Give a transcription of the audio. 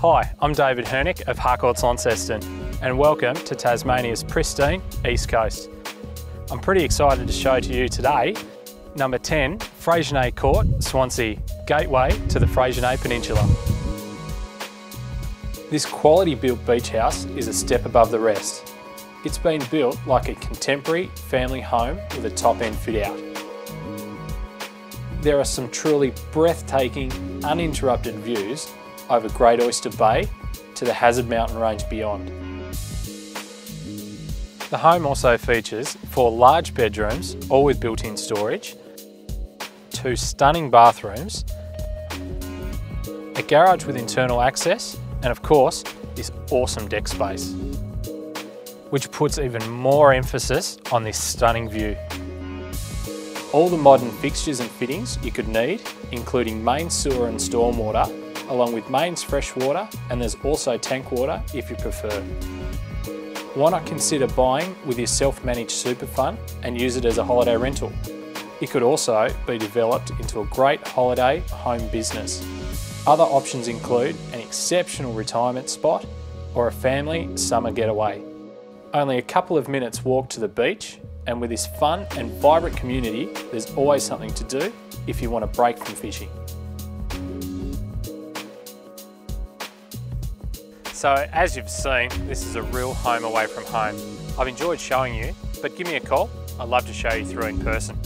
Hi, I'm David Hernyk of Harcourts Launceston and welcome to Tasmania's pristine East Coast. I'm pretty excited to show to you today number 10 Freycinet Court, Swansea, gateway to the Freycinet Peninsula. This quality built beach house is a step above the rest. It's been built like a contemporary family home with a top end fit out. There are some truly breathtaking, uninterrupted views over Great Oyster Bay to the Hazard Mountain Range beyond. The home also features four large bedrooms, all with built-in storage, two stunning bathrooms, a garage with internal access, and of course, this awesome deck space, which puts even more emphasis on this stunning view. All the modern fixtures and fittings you could need, including main sewer and stormwater, along with mains fresh water, and there's also tank water if you prefer. Why not consider buying with your self-managed super fund and use it as a holiday rental? It could also be developed into a great holiday home business. Other options include an exceptional retirement spot or a family summer getaway. Only a couple of minutes walk to the beach and with this fun and vibrant community, there's always something to do if you want a break from fishing. So as you've seen, this is a real home away from home. I've enjoyed showing you, but give me a call. I'd love to show you through in person.